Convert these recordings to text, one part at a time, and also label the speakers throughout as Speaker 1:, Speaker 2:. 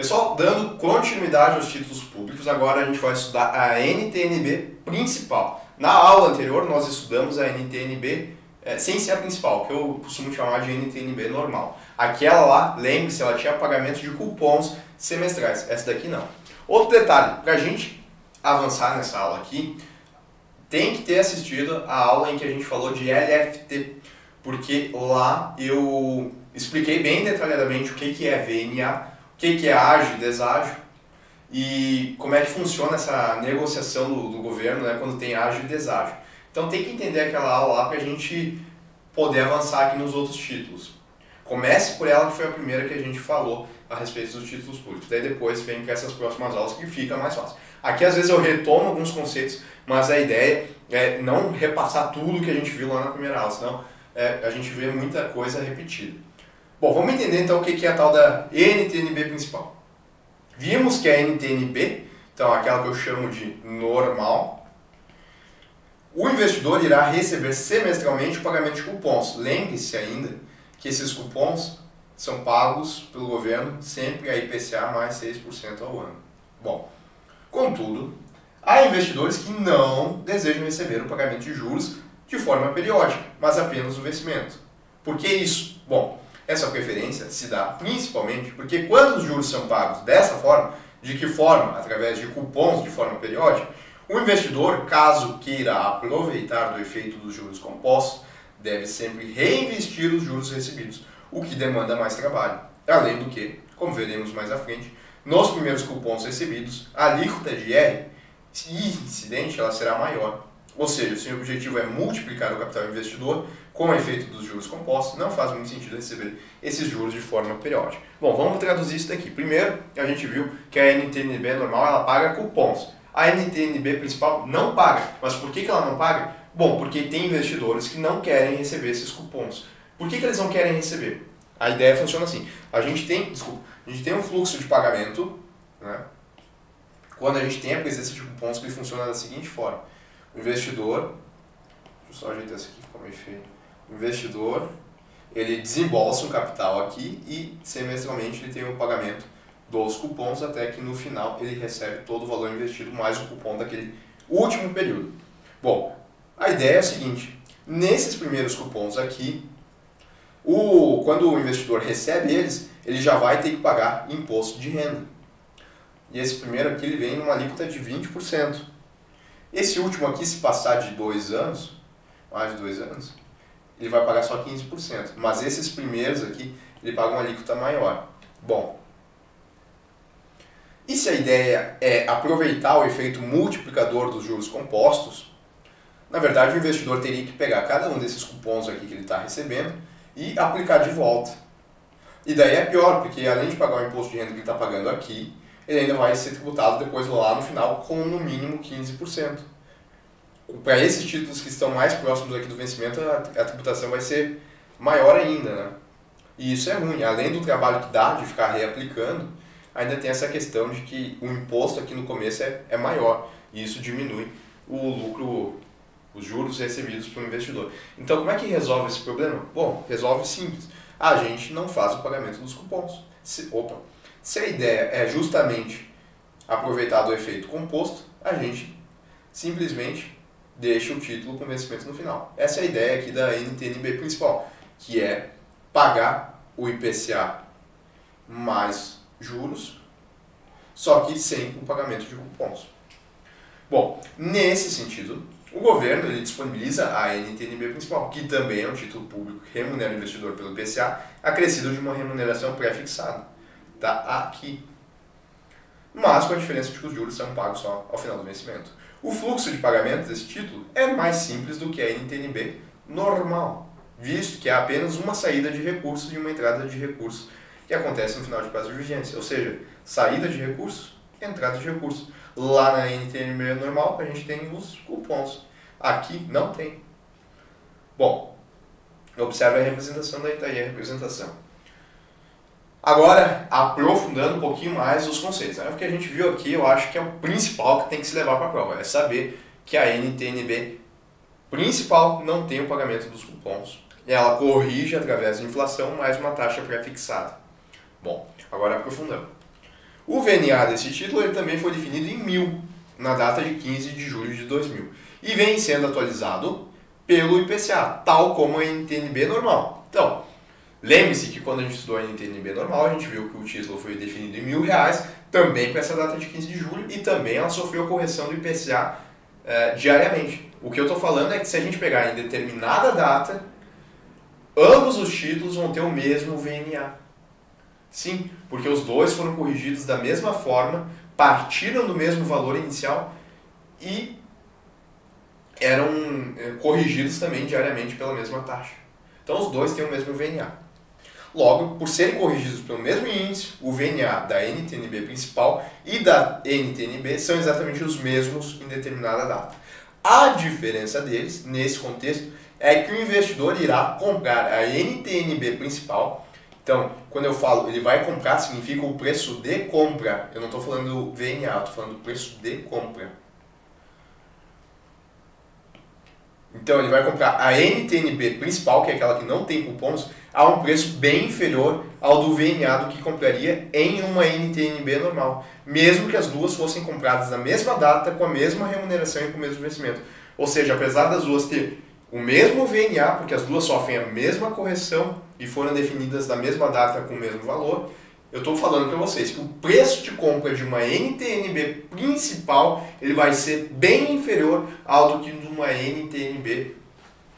Speaker 1: Pessoal, dando continuidade aos títulos públicos, agora a gente vai estudar a NTNB principal. Na aula anterior nós estudamos a NTNB é, sem ser a principal, que eu costumo chamar de NTNB normal. Aquela lá, lembre-se, ela tinha pagamento de cupons semestrais, essa daqui não. Outro detalhe, para a gente avançar nessa aula aqui, tem que ter assistido a aula em que a gente falou de LFT, porque lá eu expliquei bem detalhadamente o que, é VNA, que, que é ágio e deságio, e como é que funciona essa negociação do, do governo né, quando tem ágio e deságio. Então tem que entender aquela aula lá para a gente poder avançar aqui nos outros títulos. Comece por ela que foi a primeira que a gente falou a respeito dos títulos públicos. Daí depois vem para essas próximas aulas que fica mais fácil. Aqui às vezes eu retomo alguns conceitos, mas a ideia é não repassar tudo que a gente viu lá na primeira aula, senão é, a gente vê muita coisa repetida. Bom, vamos entender então o que é a tal da NTNB principal. Vimos que a NTNB, então aquela que eu chamo de normal, o investidor irá receber semestralmente o pagamento de cupons. Lembre-se ainda que esses cupons são pagos pelo governo sempre a IPCA mais 6% ao ano. Bom, contudo, há investidores que não desejam receber o pagamento de juros de forma periódica, mas apenas o vencimento. Por que isso? Bom, essa preferência se dá principalmente porque quando os juros são pagos dessa forma, de que forma? Através de cupons de forma periódica, o investidor, caso queira aproveitar do efeito dos juros compostos, deve sempre reinvestir os juros recebidos, o que demanda mais trabalho. Além do que, como veremos mais à frente, nos primeiros cupons recebidos, a alíquota de R incidente ela será maior. Ou seja, se o objetivo é multiplicar o capital investidor com o efeito dos juros compostos, não faz muito sentido receber esses juros de forma periódica. Bom, vamos traduzir isso daqui. Primeiro, a gente viu que a NTNB normal ela paga cupons. A NTNB principal não paga. Mas por que, que ela não paga? Bom, porque tem investidores que não querem receber esses cupons. Por que, que eles não querem receber? A ideia funciona assim. A gente tem, desculpa, a gente tem um fluxo de pagamento, né? Quando a gente tem a presença de cupons que funciona da seguinte forma. O investidor, deixa eu só ajeitar isso aqui, ficou meio feio. Investidor, ele desembolsa um capital aqui e semestralmente ele tem o pagamento dos cupons até que no final ele recebe todo o valor investido mais o cupom daquele último período. Bom, a ideia é a seguinte, nesses primeiros cupons aqui, o, quando o investidor recebe eles, ele já vai ter que pagar imposto de renda. E esse primeiro aqui ele vem numa alíquota de 20%. Esse último aqui, se passar de dois anos, mais de dois anos, ele vai pagar só 15%. Mas esses primeiros aqui, ele paga uma alíquota maior. Bom, e se a ideia é aproveitar o efeito multiplicador dos juros compostos, na verdade, o investidor teria que pegar cada um desses cupons aqui que ele está recebendo e aplicar de volta. E daí é pior, porque além de pagar o imposto de renda que ele está pagando aqui, ele ainda vai ser tributado depois lá no final com no mínimo 15%. Para esses títulos que estão mais próximos aqui do vencimento, a, a tributação vai ser maior ainda, né? E isso é ruim. Além do trabalho que dá de ficar reaplicando, ainda tem essa questão de que o imposto aqui no começo é, é maior. E isso diminui o lucro os juros recebidos pelo investidor. Então, como é que resolve esse problema? Bom, resolve simples. A gente não faz o pagamento dos cupons. Se, opa, se a ideia é justamente aproveitar do efeito composto, a gente simplesmente deixa o título com vencimento no final. Essa é a ideia aqui da NTNB principal, que é pagar o IPCA mais juros, só que sem o pagamento de cupons. Bom, nesse sentido, o governo ele disponibiliza a NTNB principal, que também é um título público que remunera o investidor pelo PCA, acrescido de uma remuneração pré-fixada. Está aqui. Mas com a diferença de que os juros são pagos só ao final do vencimento. O fluxo de pagamento desse título é mais simples do que a NTNB normal, visto que há apenas uma saída de recursos e uma entrada de recursos que acontece no final de prazo de vigência. Ou seja, saída de recursos, entrada de recursos. Lá na NTNB normal, a gente tem os cupons. Aqui não tem. Bom, observe a representação, daí está aí a representação. Agora, aprofundando um pouquinho mais os conceitos. Né? O que a gente viu aqui, eu acho que é o principal que tem que se levar para a prova. É saber que a NTNB principal não tem o pagamento dos cupons. Ela corrige através da inflação mais uma taxa pré-fixada. Bom, agora aprofundando. O VNA desse título ele também foi definido em mil, na data de 15 de julho de 2000, e vem sendo atualizado pelo IPCA, tal como a NTNB normal. Então, lembre-se que quando a gente estudou a NTNB normal, a gente viu que o título foi definido em mil reais, também para essa data de 15 de julho, e também ela sofreu correção do IPCA eh, diariamente. O que eu estou falando é que se a gente pegar em determinada data, ambos os títulos vão ter o mesmo VNA. Sim, porque os dois foram corrigidos da mesma forma, partiram do mesmo valor inicial e eram eh, corrigidos também diariamente pela mesma taxa. Então os dois têm o mesmo VNA. Logo, por serem corrigidos pelo mesmo índice, o VNA da NTNB principal e da NTNB são exatamente os mesmos em determinada data. A diferença deles, nesse contexto, é que o investidor irá comprar a NTNB principal então, quando eu falo ele vai comprar, significa o preço de compra. Eu não estou falando do VNA, estou falando do preço de compra. Então, ele vai comprar a NTNB principal, que é aquela que não tem cupons, a um preço bem inferior ao do VNA do que compraria em uma NTNB normal. Mesmo que as duas fossem compradas na mesma data, com a mesma remuneração e com o mesmo vencimento. Ou seja, apesar das duas ter o mesmo VNA, porque as duas sofrem a mesma correção e foram definidas na mesma data com o mesmo valor, eu estou falando para vocês que o preço de compra de uma NTNB principal ele vai ser bem inferior ao do que de uma NTNB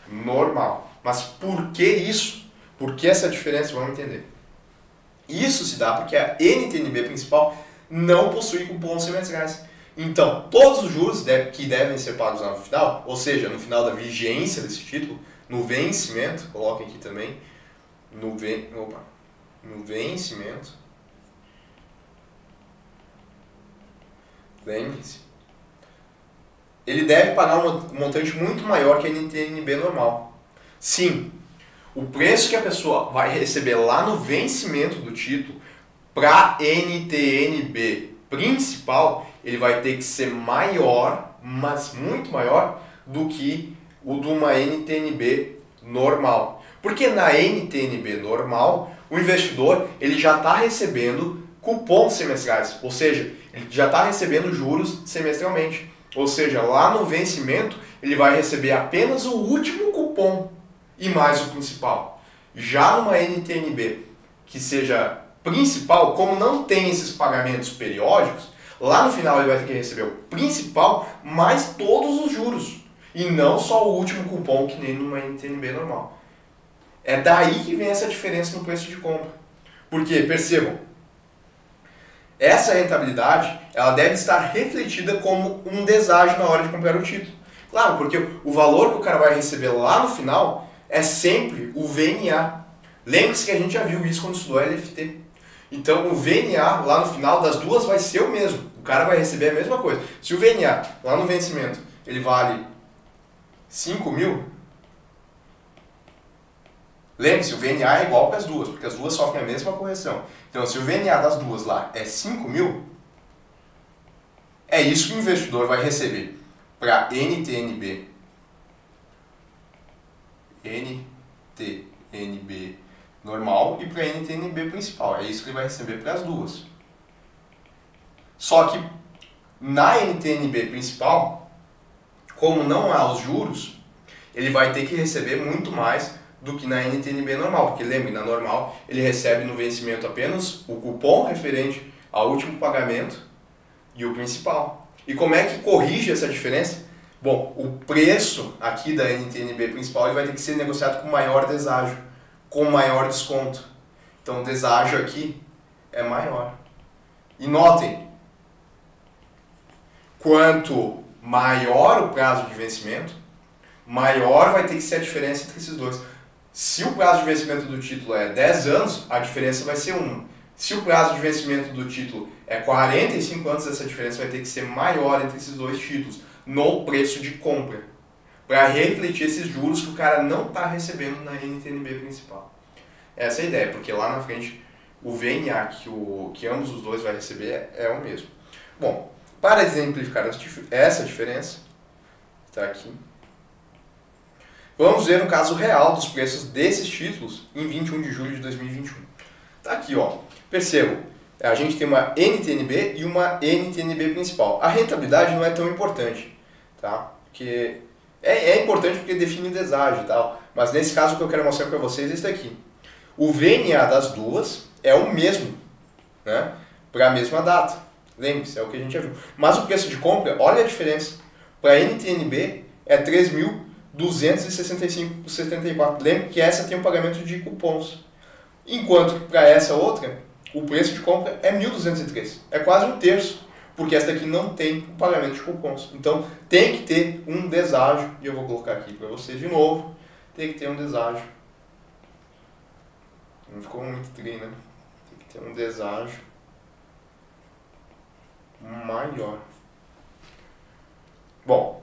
Speaker 1: normal. Mas por que isso? Por que essa diferença? Vamos entender. Isso se dá porque a NTNB principal não possui cupons semestrais. Então, todos os juros que devem ser pagos no final, ou seja, no final da vigência desse título, no vencimento, coloquem aqui também, no, ven opa, no vencimento, lembre-se, ele deve pagar um montante muito maior que a NTNB normal. Sim, o preço que a pessoa vai receber lá no vencimento do título para NTNB principal, ele vai ter que ser maior, mas muito maior, do que o de uma NTNB normal. Porque na NTNB normal, o investidor ele já está recebendo cupons semestrais, ou seja, já está recebendo juros semestralmente. Ou seja, lá no vencimento, ele vai receber apenas o último cupom e mais o principal. Já numa NTNB que seja principal, como não tem esses pagamentos periódicos, lá no final ele vai ter que receber o principal mais todos os juros. E não só o último cupom que nem numa NTNB normal. É daí que vem essa diferença no preço de compra. Porque, percebam, essa rentabilidade ela deve estar refletida como um deságio na hora de comprar o título. Claro, porque o valor que o cara vai receber lá no final é sempre o VNA. Lembre-se que a gente já viu isso quando estudou LFT. Então o VNA lá no final das duas vai ser o mesmo. O cara vai receber a mesma coisa. Se o VNA lá no vencimento ele vale 5 mil, lembre-se, o VNA é igual para as duas, porque as duas sofrem a mesma correção. Então se o VNA das duas lá é 5 mil, é isso que o investidor vai receber para NTNB. NTNB normal e para NTNB principal. É isso que ele vai receber para as duas. Só que na NTNB principal, como não há os juros, ele vai ter que receber muito mais do que na NTNB normal, porque lembre, na normal ele recebe no vencimento apenas o cupom referente ao último pagamento e o principal. E como é que corrige essa diferença? Bom, o preço aqui da NTNB principal ele vai ter que ser negociado com maior deságio com maior desconto. Então o deságio aqui é maior. E notem, quanto maior o prazo de vencimento, maior vai ter que ser a diferença entre esses dois. Se o prazo de vencimento do título é 10 anos, a diferença vai ser 1. Se o prazo de vencimento do título é 45 anos, essa diferença vai ter que ser maior entre esses dois títulos no preço de compra para refletir esses juros que o cara não está recebendo na NTNB principal. Essa é a ideia, porque lá na frente o VNA que, o, que ambos os dois vai receber é, é o mesmo. Bom, para exemplificar essa diferença, está aqui, vamos ver um caso real dos preços desses títulos em 21 de julho de 2021. Está aqui, ó. Percebam, a gente tem uma NTNB e uma NTNB principal. A rentabilidade não é tão importante, tá? Porque é, é importante porque define o deságio e tal, mas nesse caso o que eu quero mostrar para vocês é esse daqui. O VNA das duas é o mesmo, né? Para a mesma data. Lembre-se, é o que a gente já viu. Mas o preço de compra, olha a diferença. Para a NTNB é 3.265,74. Lembre que essa tem um pagamento de cupons. Enquanto que para essa outra, o preço de compra é 1.203. É quase um terço, porque essa daqui não tem o pagamento de cupons. Então tem que ter um deságio, e eu vou colocar aqui para vocês de novo, tem que ter um deságio. Não ficou muito tri, né? Tem que ter um deságio maior. Bom,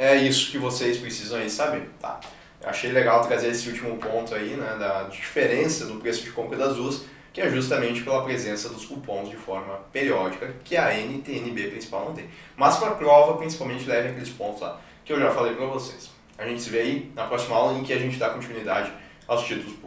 Speaker 1: é isso que vocês precisam aí saber, tá? Achei legal trazer esse último ponto aí, né, da diferença no preço de compra das duas, que é justamente pela presença dos cupons de forma periódica, que a NTNB principal não tem. Mas para prova, principalmente, leve aqueles pontos lá, que eu já falei para vocês. A gente se vê aí na próxima aula em que a gente dá continuidade aos títulos públicos.